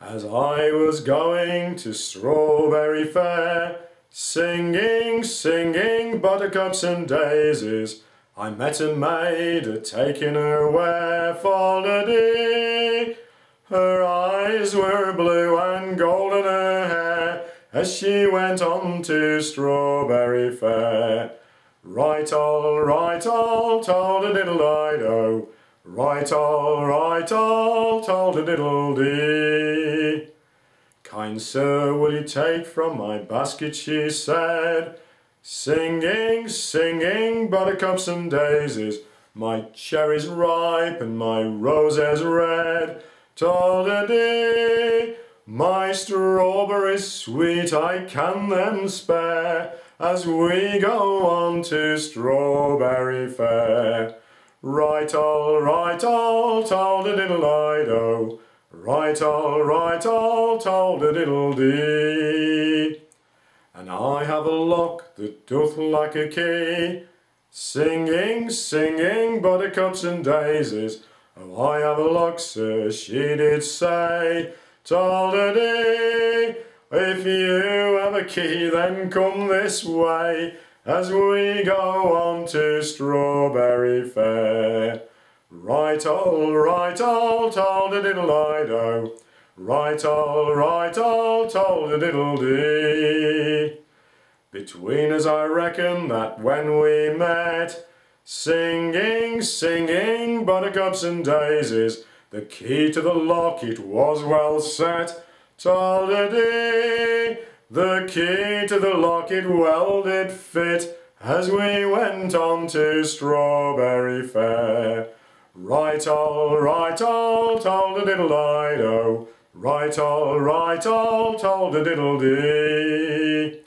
As I was going to Strawberry Fair, singing, singing buttercups and daisies, I met a maid a taking her ware for the day. Her eyes were blue and golden her hair as she went on to Strawberry Fair. Right all, right all, told a diddle I do. Right all, right all, told a diddle dee. Kind sir, will you take from my basket, she said. Singing, singing, buttercups and daisies, my cherries ripe and my roses red. Told a dee, my strawberries sweet, I can them spare as we go on to Strawberry Fair. Right all, right all, told a diddle I do. Right all, right all, told a diddle dee. And I have a lock that doth like a key, singing, singing buttercups and daisies. Oh, I have a lock, sir, she did say, told a dee. If you have a key, then come this way as we go on to Strawberry Fair. Right all, right all, told a diddle I do. Right all, right all, told a diddle dee. Between us I reckon that when we met, singing, singing buttercups and daisies, the key to the lock it was well set. Told a dee. The key to the lock it well did fit as we went on to Strawberry Fair. Right all, right all, told a diddle I do. Right all, right all, told a diddle dee.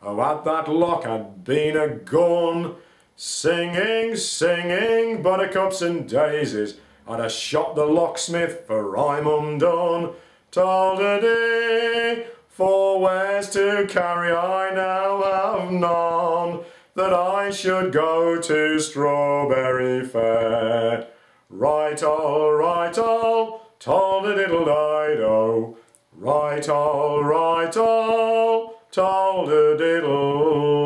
Oh, at that lock had been a gun, singing, singing buttercups and daisies. I'd have shot the locksmith for I'm undone. Told a dee. For wares to carry I now have none, that I should go to Strawberry Fair. Right all, right all, told a diddle I do. Right all, right all, told a diddle